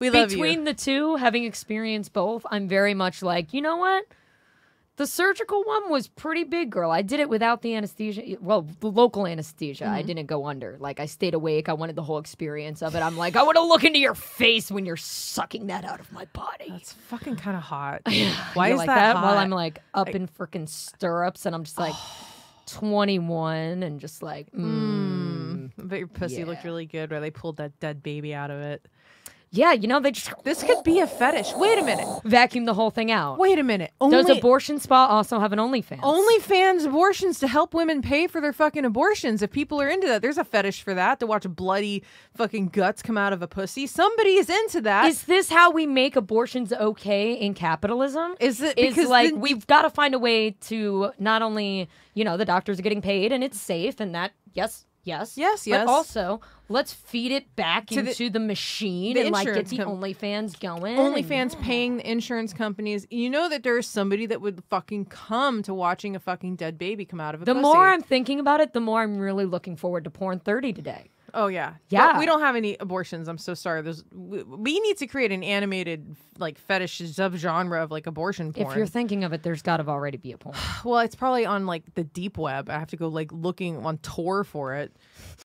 We love between you. the two, having experienced both, I'm very much like, you know what? The surgical one was pretty big, girl. I did it without the anesthesia. Well, the local anesthesia. I Mm-hmm. didn't go under. Like, I stayed awake. I wanted the whole experience of it. I'm like, I want to look into your face when you're sucking that out of my body. That's fucking kind of hot. Why is like that, While hot? I'm like up in freaking stirrups and I'm just like 21 and just like, mm. I bet your pussy looked really good where they pulled that dead baby out of it. Yeah, you know, they just This could be a fetish. Wait a minute. vacuum the whole thing out. Wait a minute. Only, Does abortion spa also have an OnlyFans? OnlyFans abortions to help women pay for their fucking abortions. If people are into that, there's a fetish for that to watch bloody fucking guts come out of a pussy. Somebody is into that. Is this how we make abortions okay in capitalism? Is it Is because like then- we've got to find a way to not only you know the doctors are getting paid and it's safe and that yes yes Yes, yes. but also let's feed it back To into the, machine the and like get the com- OnlyFans going. OnlyFans paying the insurance companies. You know that there's somebody that would fucking come to watching a fucking dead baby come out of a The pussy. more I'm thinking about it, the more I'm really looking forward to porn 30 today. Oh yeah, Yeah. But we don't have any abortions. I'm so sorry. There's we, we need to create an animated like fetish subgenre of like abortion porn. If you're thinking of it, there's got to already be a porn. well, it's probably on like the deep web. I have to go like looking on Tor for it.